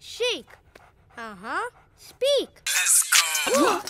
Shake. Uh-huh. Speak. Let's go.